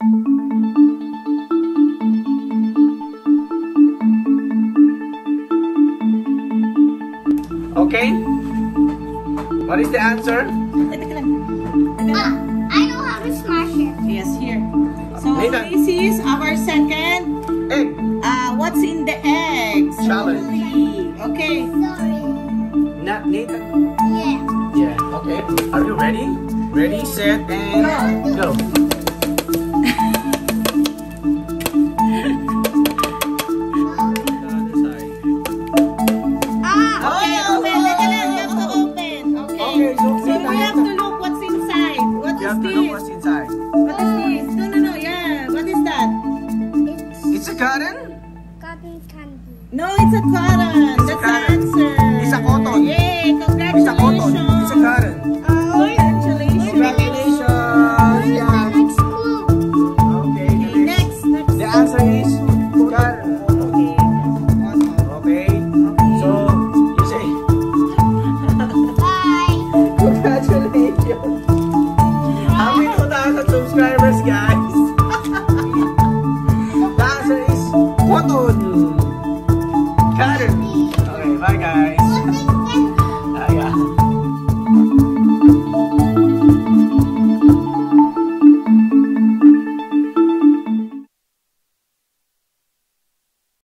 Okay? What is the answer? Ay, teka lang. Teka lang. Ah, I know how to smash it. Yes, here. So, Nathan. this is our second. Egg. Uh, what's in the egg? Challenge. Slowly. Okay. Sorry. Na Nathan. Yeah. Yeah. Okay. Are you ready? Ready, set, and go. cotton? Cotton candy. No, it's a cotton. It's That's the answer. It's a cotton. Yay, congratulations. It's a cotton. It's a cotton. Oh, congratulations. Congratulations. congratulations. Yeah. Next clue. Okay, next. The answer is cotton. Okay. Okay. So, you say. Bye. Congratulations. How many 2,000 subscribers?